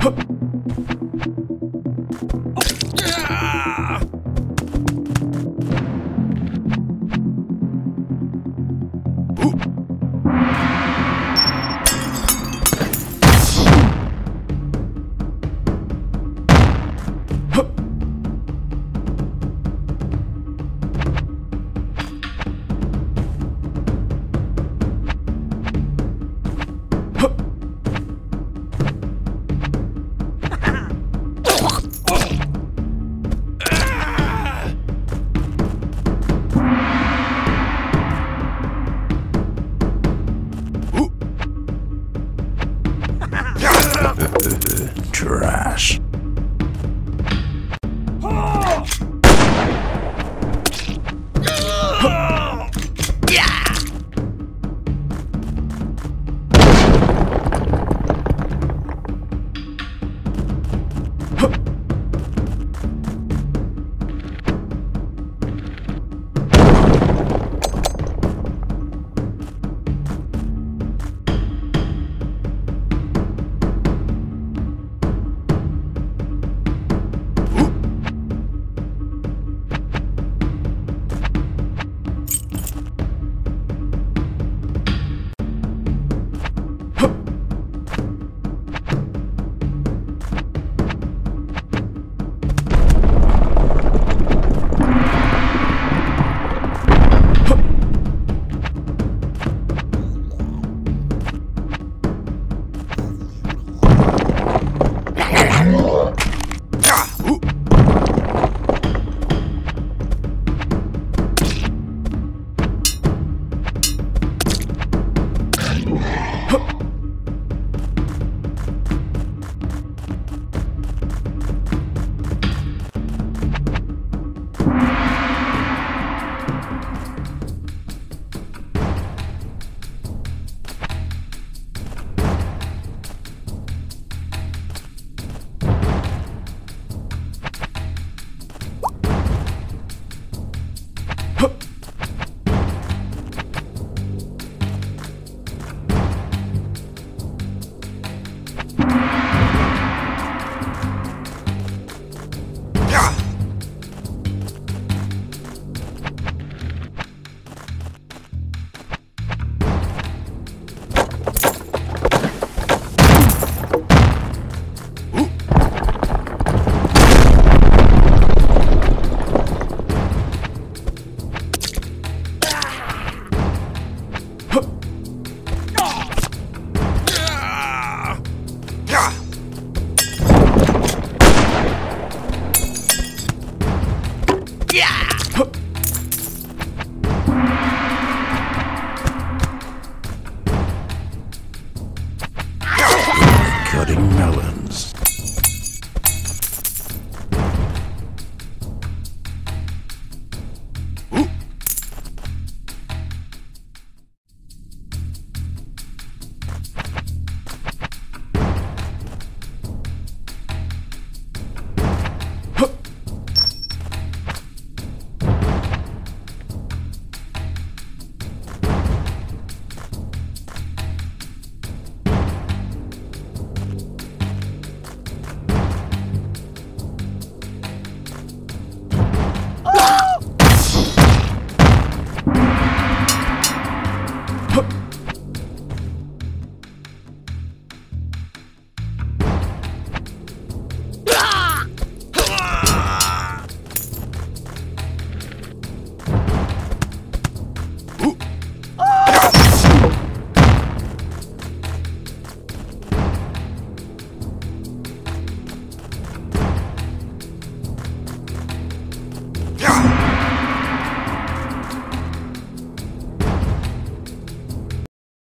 Huh. Trash. Hup.